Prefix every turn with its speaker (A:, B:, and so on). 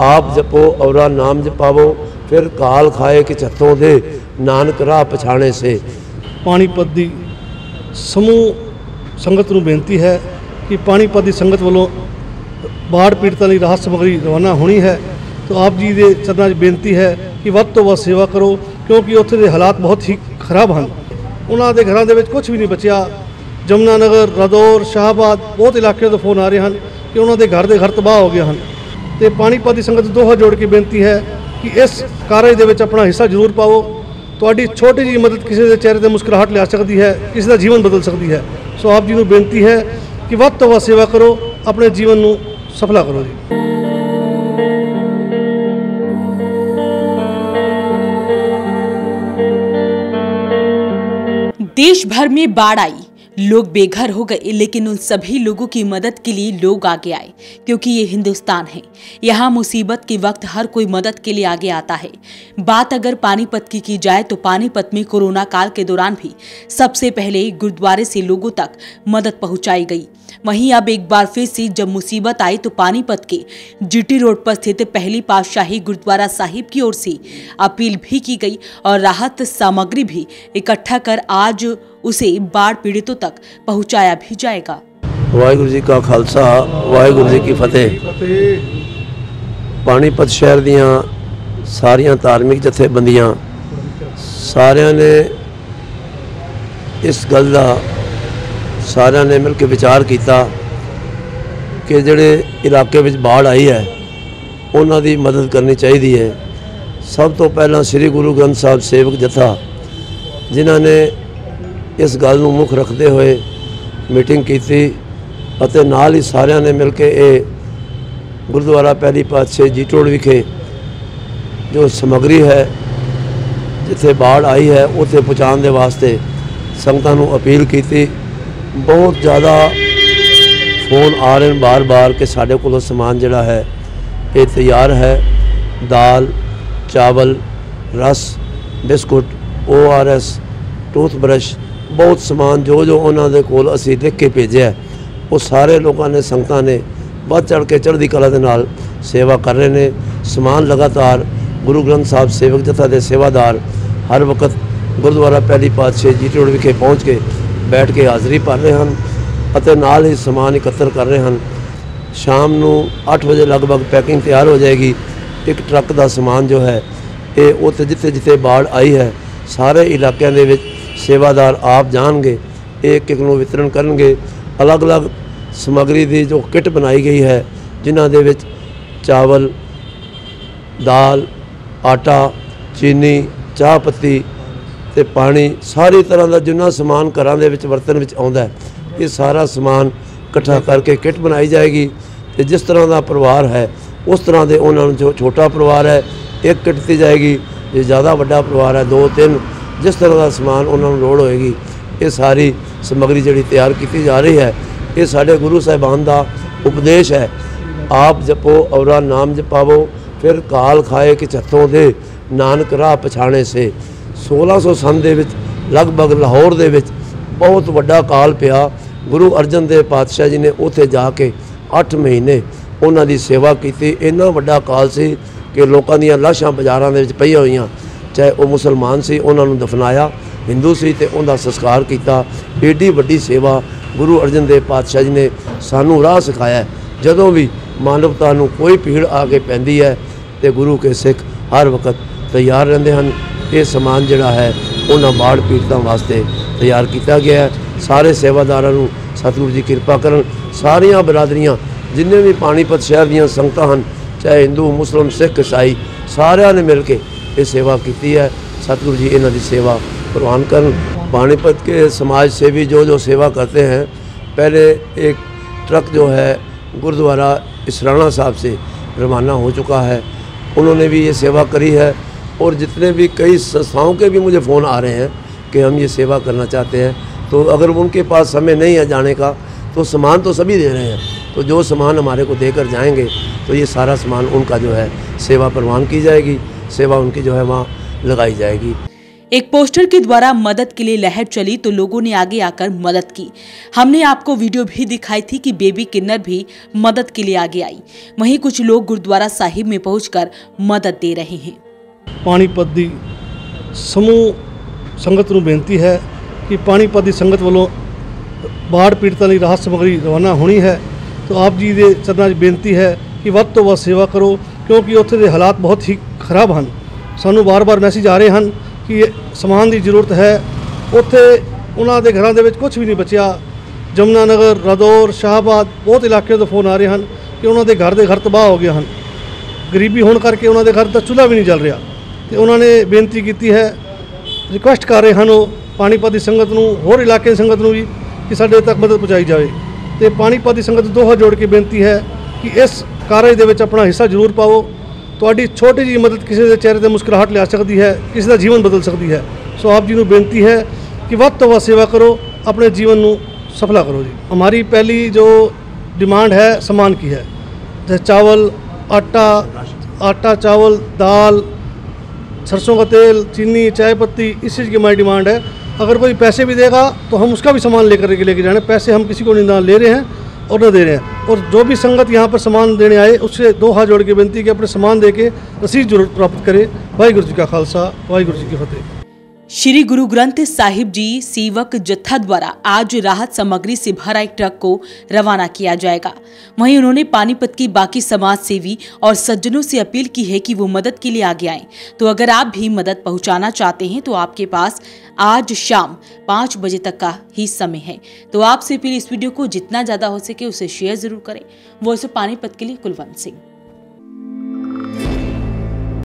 A: ਆਪ ਜਪੋ, ਔਰਾ ਨਾਮ ਜਪਾਵੋ, ਫਿਰ ਕਾਲ ਖਾਏ ਕਿ ਛੱਤੋਂ ਦੇ, ਨਾਨਕ ਰਾਹ ਪਛਾਣੇ ਸੇ।
B: ਪਾਣੀਪਤ ਦੀ ਸਮੂਹ ਸੰਗਤ ਨੂੰ ਬੇਨਤੀ ਹੈ ਕਿ ਪਾਣੀਪਤ ਦੀ ਸੰਗਤ ਵੱਲੋਂ ਬਾੜ ਪੀੜਤਾਂ ਲਈ ਰਾਹਤ ਸਮੱਗਰੀ ਰਵਾਨਾ ਹੋਣੀ ਹੈ। ਤਾਂ ਆਪ ਜੀ ਦੇ ਚਰਨਾਂ 'ਚ ਬੇਨਤੀ ਹੈ ਕਿ ਵੱਧ ਤੋਂ ਵੱਧ ਸੇਵਾ ਕਰੋ, ਕਿਉਂਕਿ ਉੱਥੇ ਦੇ ਹਾਲਾਤ ਬਹੁਤ ਹੀ ਖਰਾਬ ਹਨ। ਉਹਨਾਂ ਦੇ ਘਰਾਂ ਦੇ ਵਿੱਚ ਕੁਝ ਵੀ ਨਹੀਂ ਬਚਿਆ। ਜਮਨਾ ਨਗਰ ਰਦੌਰ, ਸ਼ਾਹਬਾਦ, ਬਹੁਤ ਇਲਾਕਿਆਂ ਤੋਂ ਫੋਨ ਆ ਰਹੇ ਹਨ ਕਿ ਉਹਨਾਂ ਦੇ ਘਰ ਦੇ ਘਰ ਤਬਾਹ ਹੋ ਗਏ ਹਨ। ਤੇ ਪਾਣੀਪਤ ਦੀ ਸੰਗਤ ਦੋਹਾ ਜੋੜ ਕੇ ਬੇਨਤੀ ਹੈ ਕਿ ਇਸ ਕਾਰਜ ਦੇ ਵਿੱਚ ਆਪਣਾ ਹਿੱਸਾ ਜ਼ਰੂਰ ਪਾਓ ਤੁਹਾਡੀ ਛੋਟੀ ਜਿਹੀ ਮਦਦ ਕਿਸੇ ਦੇ ਚਿਹਰੇ ਤੇ ਮੁਸਕਰਾਹਟ ਲਿਆ ਸਕਦੀ ਹੈ ਕਿਸੇ ਦਾ ਜੀਵਨ ਬਦਲ ਸਕਦੀ ਹੈ ਸੋ ਆਪ ਜੀ ਨੂੰ ਬੇਨਤੀ ਹੈ ਕਿ ਵੱਧ ਤੋਂ ਵੱਧ ਸੇਵਾ ਕਰੋ ਆਪਣੇ ਜੀਵਨ ਨੂੰ ਸਫਲਾ ਕਰੋ ਜੀ
C: देश भर में बाढ़ आई लोग बेघर हो गए, लेकिन उन सभी लोगों की मदद के लिए लोग आगे आए, क्योंकि ये हिंदुस्तान है। यहाँ मुसीबत के वक्त हर कोई मदद के लिए आगे आता है। बात अगर पानीपत की की जाए तो पानीपत में कोरोना काल के दौरान भी सबसे पहले गुरुद्वारे से लोगों तक मदद पहुंचाई गई। वहीं अब एक बार फिर से जब मुसीबत आई तो पानीपत के जीटी रोड पर स्थित पहली पातशाही गुरुद्वारा साहिब की ओर से अपील भी की गई और राहत सामग्री भी इकट्ठा कर आज उसे बाढ़ पीड़ितों तक पहुंचाया भी जाएगा
A: ਵਾਹਿਗੁਰੂ ਜੀ ਕਾ ਖਾਲਸਾ ਵਾਹਿਗੁਰੂ ਜੀ ਕੀ ਫਤਿਹ ਪਾਣੀਪਤ ਸ਼ਹਿਰ ਦੀਆਂ ਸਾਰੀਆਂ ਧਾਰਮਿਕ ਜਥੇਬੰਦੀਆਂ ਸਾਰਿਆਂ ਨੇ ਇਸ ਗੱਲ ਦਾ ਸਾਰਿਆਂ ਨੇ ਮਿਲ ਕੇ ਵਿਚਾਰ ਕੀਤਾ ਕਿ ਜਿਹੜੇ ਇਲਾਕੇ ਵਿੱਚ ਬਾੜ ਆਈ ਹੈ ਉਹਨਾਂ ਦੀ ਮਦਦ ਕਰਨੀ ਚਾਹੀਦੀ ਹੈ ਸਭ ਤੋਂ ਪਹਿਲਾਂ ਸ੍ਰੀ ਗੁਰੂ ਗ੍ਰੰਥ ਸਾਹਿਬ ਸੇਵਕ ਜਥਾ ਜਿਨ੍ਹਾਂ ਨੇ ਇਸ ਗੱਲ ਨੂੰ ਮੁੱਖ ਰੱਖਦੇ ਹੋਏ ਮੀਟਿੰਗ ਕੀਤੀ ਅਤੇ ਨਾਲ ਹੀ ਸਾਰਿਆਂ ਨੇ ਮਿਲ ਕੇ ਇਹ ਗੁਰਦੁਆਰਾ ਪਹਿਲੀ ਪਾਤਸ਼ਾਹ ਜੀਟੋੜ ਵਿਖੇ ਜੋ ਸਮਗਰੀ ਹੈ, ਜਿੱਥੇ ਬਾੜ ਆਈ ਹੈ, ਉੱਥੇ ਪਹੁੰਚਾਉਣ ਦੇ ਵਾਸਤੇ ਸੰਗਤਾਂ ਨੂੰ ਅਪੀਲ ਕੀਤੀ। ਬਹੁਤ ਜ਼ਿਆਦਾ ਫੋਨ ਆ ਰਹੇ ਨੇ ਬਾਰ-ਬਾਰ ਕਿ ਸਾਡੇ ਕੋਲੋਂ ਸਮਾਨ ਜਿਹੜਾ ਹੈ, ਇਹ ਤਿਆਰ ਹੈ। ਦਾਲ, ਚਾਵਲ, ਰਸ, ਬਿਸਕੁਟ ਓਆਰਐਸ ਟੂਥਬ੍ਰਸ਼ ਬਹੁਤ ਸਮਾਨ ਜੋ ਜੋ ਉਹਨਾਂ ਦੇ ਕੋਲ ਅਸੀਂ ਲਿਖ ਕੇ ਭੇਜਿਆ ਉਹ ਸਾਰੇ ਲੋਕਾਂ ਨੇ, ਸੰਗਤਾਂ ਨੇ ਵੱਧ ਚੜ ਕੇ ਚੜ੍ਹਦੀ ਕਲਾ ਦੇ ਨਾਲ ਸੇਵਾ ਕਰ ਰਹੇ ਨੇ। ਸਮਾਨ ਲਗਾਤਾਰ ਗੁਰੂ ਗ੍ਰੰਥ ਸਾਹਿਬ ਸੇਵਕ ਜਥਾ ਦੇ ਸੇਵਾਦਾਰ ਹਰ ਵਕਤ ਗੁਰਦੁਆਰਾ ਪਹਿਲੀ ਪਾਤਸ਼ਾਹ ਜੀ ਰੋਡ ਵਿਖੇ ਪਹੁੰਚ ਕੇ ਬੈਠ ਕੇ ਹਾਜ਼ਰੀ ਭਰ ਰਹੇ ਹਨ ਅਤੇ ਨਾਲ ਹੀ ਸਮਾਨ ਇਕੱਤਰ ਕਰ ਰਹੇ ਹਨ। ਸ਼ਾਮ ਨੂੰ 8 ਵਜੇ ਲਗਭਗ ਪੈਕਿੰਗ ਤਿਆਰ ਹੋ ਜਾਏਗੀ। ਇੱਕ ਟਰੱਕ ਦਾ ਸਮਾਨ ਜੋ ਹੈ, ਇਹ ਉੱਥੇ ਜਿੱਥੇ ਜਿੱਥੇ ਬਾੜ ਆਈ ਹੈ, ਸਾਰੇ ਇਲਾਕਿਆਂ ਦੇ ਵਿੱਚ ਸੇਵਾਦਾਰ ਆਪ ਜਾਣਗੇ ਇੱਕ ਇੱਕ ਨੂੰ ਵਿਤਰਨ ਕਰਨਗੇ। ਅਲੱਗ-ਅਲੱਗ ਸਮੱਗਰੀ ਦੀ ਜੋ ਕਿੱਟ ਬਣਾਈ ਗਈ ਹੈ, ਜਿਨ੍ਹਾਂ ਦੇ ਵਿੱਚ ਚਾਵਲ, ਦਾਲ, ਆਟਾ, ਚੀਨੀ, ਚਾਹ ਪੱਤੀ ਤੇ ਪਾਣੀ ਸਾਰੀ ਤਰ੍ਹਾਂ ਦਾ ਜਿੰਨਾ ਸਮਾਨ ਘਰਾਂ ਦੇ ਵਿੱਚ ਵਰਤਨ ਵਿੱਚ ਆਉਂਦਾ ਇਹ ਸਾਰਾ ਸਮਾਨ ਇਕੱਠਾ ਕਰਕੇ ਕਿੱਟ ਬਣਾਈ ਜਾਏਗੀ ਤੇ ਜਿਸ ਤਰ੍ਹਾਂ ਦਾ ਪਰਿਵਾਰ ਹੈ, ਉਸ ਤਰ੍ਹਾਂ ਦੇ ਉਹਨਾਂ ਨੂੰ ਜੋ ਛੋਟਾ ਪਰਿਵਾਰ ਹੈ, ਇੱਕ ਕਿੱਟ ਦਿੱਤੀ ਜਾਏਗੀ। ਜੇ ਜ਼ਿਆਦਾ ਵੱਡਾ ਪਰਿਵਾਰ ਹੈ, ਦੋ, ਤਿੰਨ ਜਿਸ ਤਰ੍ਹਾਂ ਦਾ ਸਮਾਨ ਉਹਨਾਂ ਨੂੰ ਲੋੜ ਹੋਏਗੀ, ਇਹ ਸਾਰੀ ਸਮੱਗਰੀ ਜਿਹੜੀ ਤਿਆਰ ਕੀਤੀ ਜਾ ਰਹੀ ਹੈ, ਇਹ ਸਾਡੇ ਗੁਰੂ ਸਾਹਿਬਾਨ ਦਾ ਉਪਦੇਸ਼ ਹੈ। ਆਪ ਜਪੋ, ਔਰਾ ਨਾਮ ਜਪਾਵੋ, ਫਿਰ ਕਾਲ ਖਾਏ ਕਿ ਛੱਤੋਂ ਦੇ ਨਾਨਕ ਰਾਹ ਪਛਾਣੇ ਸੇ। 1600 ਸੰਨ ਦੇ ਵਿੱਚ ਲਗਭਗ ਲਾਹੌਰ ਦੇ ਵਿੱਚ ਬਹੁਤ ਵੱਡਾ ਕਾਲ ਪਿਆ। ਗੁਰੂ ਅਰਜਨ ਦੇਵ ਪਾਤਸ਼ਾਹ ਜੀ ਨੇ ਉੱਥੇ ਜਾ ਕੇ 8 ਮਹੀਨੇ ਉਹਨਾਂ ਦੀ ਸੇਵਾ ਕੀਤੀ। ਇੰਨਾ ਵੱਡਾ ਕਾਲ ਸੀ ਕਿ ਲੋਕਾਂ ਦੀਆਂ ਲਾਸ਼ਾਂ ਬਾਜ਼ਾਰਾਂ ਦੇ ਵਿੱਚ ਪਈਆਂ ਹੋਈਆਂ। ਚਾਹੇ ਉਹ ਮੁਸਲਮਾਨ ਸੀ, ਉਹਨਾਂ ਨੂੰ ਦਫਨਾਇਆ, ਹਿੰਦੂ ਸੀ ਤੇ ਉਹਦਾ ਸੰਸਕਾਰ ਕੀਤਾ। ਏਡੀ ਵੱਡੀ ਸੇਵਾ ਗੁਰੂ ਅਰਜਨ ਦੇਵ ਪਾਤਸ਼ਾਹ ਜੀ ਨੇ ਸਾਨੂੰ ਰਾਹ ਸਿਖਾਇਆ ਜਦੋਂ ਵੀ ਮਾਨਵਤਾ ਨੂੰ ਕੋਈ ਭੀੜ ਆ ਕੇ ਪੈਂਦੀ ਹੈ ਤੇ ਗੁਰੂ ਕੇ ਸਿੱਖ ਹਰ ਵਕਤ ਤਿਆਰ ਰਹਿੰਦੇ ਹਨ। ਇਹ ਸਮਾਨ ਜਿਹੜਾ ਹੈ, ਉਹਨਾਂ ਬਾੜ ਪੀੜਤਾਂ ਵਾਸਤੇ ਤਿਆਰ ਕੀਤਾ ਗਿਆ ਹੈ। ਸਾਰੇ ਸੇਵਾਦਾਰਾਂ ਨੂੰ ਸਤਿਗੁਰੂ ਜੀ ਕਿਰਪਾ ਕਰਨ। ਸਾਰੀਆਂ ਬਰਾਦਰੀਆਂ, ਜਿੰਨੇ ਵੀ ਪਾਣੀਪਤ ਸ਼ਹਿਰ ਦੀਆਂ ਸੰਗਤਾਂ ਹਨ, ਚਾਹੇ ਹਿੰਦੂ, ਮੁਸਲਮ, ਸਿੱਖ, ਈਸਾਈ, ਸਾਰਿਆਂ ਨੇ ਮਿਲ ਕੇ ਇਹ ਸੇਵਾ ਕੀਤੀ ਹੈ सतगुरु जी इन्हों की सेवा प्रवान कर पानीपत के समाज सेवी जो जो सेवा करते हैं पहले एक ट्रक जो है गुरुद्वारा इसराना साहब से रवाना हो चुका है उन्होंने भी ये सेवा करी है और जितने भी कई संस्थाओं के भी मुझे फ़ोन आ रहे हैं कि हम ये सेवा करना चाहते हैं तो अगर उनके पास समय नहीं है जाने का तो सामान तो सभी दे रहे हैं तो जो सामान हमारे को देकर जाएंगे तो ये सारा सामान उनका जो है सेवा प्रवान की जाएगी सेवा उनकी जो है वहाँ लगाई जाएगी
C: एक पोस्टर के द्वारा मदद के लिए लहर चली तो लोगों ने आगे आकर मदद की हमने आपको वीडियो भी दिखाई थी कि बेबी किन्नर भी मदद के लिए आगे आई वहीं कुछ लोग गुरुद्वारा साहिब में पहुंचकर मदद दे रहे हैं
B: ਪਾਣੀਪਤ ਦੀ ਸਮੂਹ ਸੰਗਤ ਨੂੰ ਬੇਨਤੀ ਹੈ ਕਿ ਪਾਣੀਪਤ ਦੀ ਸੰਗਤ ਵੱਲੋਂ ਬਾੜ ਪੀੜਤਾਂ ਲਈ ਰਾਹਤ ਸਮੱਗਰੀ ਰਵਾਨਾ ਹੋਣੀ ਹੈ ਤਾਂ ਆਪ ਜੀ ਦੇ ਚਰਨਾਂ 'ਚ ਬੇਨਤੀ ਹੈ ਕਿ ਵੱਧ ਤੋਂ ਵੱਧ ਸੇਵਾ ਕਰੋ ਕਿਉਂਕਿ ਉੱਥੇ ਦੇ ਹਾਲਾਤ ਬਹੁਤ ਹੀ ਖਰਾਬ ਹਨ। ਸਾਨੂੰ ਵਾਰ-ਵਾਰ ਮੈਸੇਜ ਆ ਰਹੇ ਹਨ ਕਿ ਸਮਾਨ ਦੀ ਜ਼ਰੂਰਤ ਹੈ। ਉੱਥੇ ਉਹਨਾਂ ਦੇ ਘਰਾਂ ਦੇ ਵਿੱਚ ਕੁਝ ਵੀ ਨਹੀਂ ਬਚਿਆ। ਜਮਨਾ ਨਗਰ ਰਦੌਰ, ਸ਼ਾਹਬਾਦ ਬਹੁਤ ਇਲਾਕਿਆਂ ਤੋਂ ਫੋਨ ਆ ਰਹੇ ਹਨ ਕਿ ਉਹਨਾਂ ਦੇ ਘਰ ਦੇ ਘਰ ਤਬਾਹ ਹੋ ਗਏ ਹਨ। ਗਰੀਬੀ ਹੋਣ ਕਰਕੇ ਉਹਨਾਂ ਦੇ ਘਰ ਦਾ ਚੁੱਲ੍ਹਾ ਵੀ ਨਹੀਂ ਜਲ ਰਿਹਾ। ਤੇ ਉਹਨਾਂ ਨੇ ਬੇਨਤੀ ਕੀਤੀ ਹੈ ਰਿਕੁਐਸਟ ਕਰ ਰਹੇ ਹਨ ਉਹ ਪਾਣੀਪਤ ਦੀ ਸੰਗਤ ਨੂੰ, ਹੋਰ ਇਲਾਕੇ ਦੀ ਸੰਗਤ ਨੂੰ ਵੀ ਕਿ ਸਾਡੇ ਤੱਕ ਮਦਦ ਪਹੁੰਚਾਈ ਜਾਵੇ। ਤੇ ਪਾਣੀਪਤ ਦੀ ਸੰਗਤ ਦੋਹਾ ਜੋੜ ਕੇ ਬੇਨਤੀ ਹੈ ਕਿ ਇਸ ਕਾਰਜ ਦੇ ਵਿੱਚ ਆਪਣਾ ਹਿੱਸਾ ਜ਼ਰੂਰ ਪਾਓ ਤੁਹਾਡੀ ਛੋਟੀ ਜਿਹੀ ਮਦਦ ਕਿਸੇ ਦੇ ਚਿਹਰੇ ਤੇ ਮੁਸਕਰਾਹਟ ਲਿਆ ਸਕਦੀ ਹੈ ਕਿਸੇ ਦਾ ਜੀਵਨ ਬਦਲ ਸਕਦੀ ਹੈ ਸੋ ਆਪ ਜੀ ਨੂੰ ਬੇਨਤੀ ਹੈ ਕਿ ਵੱਧ ਤੋਂ ਵੱਧ ਸੇਵਾ ਕਰੋ ਆਪਣੇ ਜੀਵਨ ਨੂੰ ਸਫਲਾ ਕਰੋ ਜੀ हमारी पहली जो डिमांड है सामान की है जैसे चावल आटा आटा चावल दाल सरसों का तेल चीनी चाय पत्ती इस चीज़ की हमारी डिमांड है अगर कोई पैसे भी देगा तो हम उसका भी सामान लेकर के लेके जाने पैसे हम किसी को नहीं ना ले रहे हैं और न दे रहे हैं और जो भी संगत यहाँ पर सामान देने आए उससे दो हाथ जोड़ के बेनती कि अपने सामान दे के रसीद जरूर प्राप्त करे वाहिगुरु जी का खालसा वाहिगुरु जी की फतेह
C: श्री गुरु ग्रंथ साहिब जी सेवक जत्था द्वारा आज राहत सामग्री से भरा एक ट्रक को रवाना किया जाएगा। वहीं उन्होंने पानीपत की बाकी समाज सेवी और सज्जनों से अपील की है कि वो मदद के लिए आगे आएँ। तो अगर आप भी मदद पहुंचाना चाहते हैं तो आपके पास आज शाम पाँच बजे तक का ही समय है। तो आपसे अपील इस वीडियो को जितना ज़्यादा हो सके उसे शेयर ज़रूर करें। वो पानीपत के लिए कुलवंत सिंह।